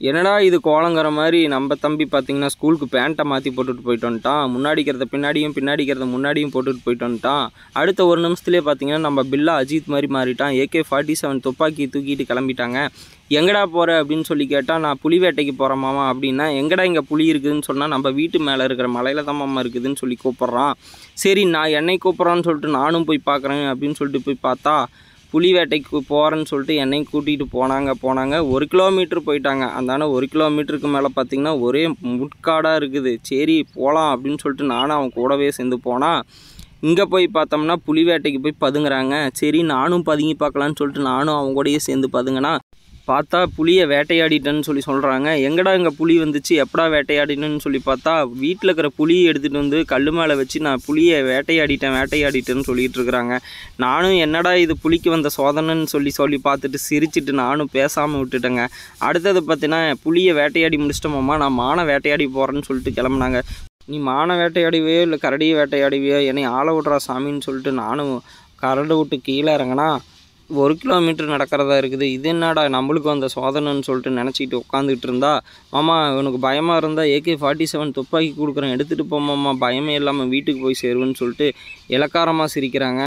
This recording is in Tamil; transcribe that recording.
என்னடா இது கோலங்கிற மாதிரி நம்ம தம்பி பார்த்தீங்கன்னா ஸ்கூலுக்கு பேண்ட்டை மாற்றி போட்டுட்டு போயிட்டு வந்துட்டான் முன்னாடிக்கிறத பின்னாடியும் பின்னாடிக்கிறத முன்னாடியும் போட்டுட்டு போயிட்டு வந்துட்டான் அடுத்த ஒரு நிமிஷத்துலேயே பார்த்தீங்கன்னா நம்ம பில்லா அஜித் மாதிரி மாறிட்டான். ஏகே ஃபார்ட்டி செவன் துப்பாக்கி தூக்கிட்டு கிளம்பிட்டாங்க. எங்கடா போகிற அப்படின்னு சொல்லி கேட்டால் நான் புலி வேட்டைக்கு போகிறேன் மாமா அப்படின்னா எங்கடா இங்கே புலி இருக்குதுன்னு சொன்னால் நம்ம வீட்டு மேலே இருக்கிற மலையில தான் மாமா இருக்குதுன்னு சொல்லி கூப்பிட்றான். சரி நான் என்னை கூப்பிட்றான்னு சொல்லிட்டு நானும் போய் பார்க்குறேன் அப்படின்னு சொல்லிட்டு போய் பார்த்தா புலி வேட்டைக்கு போகிறேன்னு சொல்லிட்டு என்னையும் கூட்டிகிட்டு போனாங்க போனாங்க. ஒரு கிலோமீட்டர் போயிட்டாங்க. அந்தான ஒரு கிலோமீட்டருக்கு மேலே பார்த்திங்கன்னா ஒரே முட்காடாக இருக்குது. சரி போகலாம் அப்படின்னு சொல்லிட்டு நானும் அவன் கூடவே சேர்ந்து போனால் இங்கே போய் பார்த்தோம்னா புலி வேட்டைக்கு போய் பதுங்குறாங்க. சரி நானும் பதுங்கி பார்க்கலான்னு சொல்லிட்டு நானும் அவங்க கூடயே சேர்ந்து பதுங்கினா பார்த்தா புளியை வேட்டையாடிட்டேன்னு சொல்லி சொல்கிறாங்க எங்கடா இங்கே புலி வந்துச்சு? எப்படா வேட்டையாடினேன்னு சொல்லி பார்த்தா வீட்டில் இருக்கிற புளியை எடுத்துகிட்டு வந்து கல் மேலே வச்சு நான் புளியை வேட்டையாடிட்டேன் வேட்டையாடிட்டேன்னு சொல்லிகிட்டு இருக்கிறாங்க. நானும் என்னடா இது புளிக்கு வந்த சோதனைன்னு சொல்லி சொல்லி பார்த்துட்டு சிரிச்சிட்டு நானும் பேசாமல் விட்டுட்டேங்க. அடுத்தது பார்த்தீங்கன்னா புளியை வேட்டையாடி முடிச்சிட்டோமாம்மா நான் மானை வேட்டையாடி போகிறேன்னு சொல்லிட்டு கிளம்புனாங்க. நீ மானை வேட்டையாடிவியோ இல்லை கரடியை வேட்டையாடிவியோ என்னை ஆள விட்றா சாமின்னு சொல்லிட்டு நானும் கரடு விட்டு கீழே இறங்கினா ஒரு கிலோமீட்டர் நடக்கிறதா இருக்குது. இது என்னடா நம்மளுக்கு அந்த சோதனைன்னு சொல்லிட்டு நினச்சிக்கிட்டு உட்காந்துக்கிட்டு இருந்தா மாமா உனக்கு பயமாக இருந்தால் ஏகே ஃபார்ட்டி செவன் துப்பாக்கி கொடுக்குறேன் எடுத்துகிட்டு போமாம்மா பயமே இல்லாமல் வீட்டுக்கு போய் சேருவேன்னு சொல்லிட்டு இலக்காரமாக சிரிக்கிறாங்க.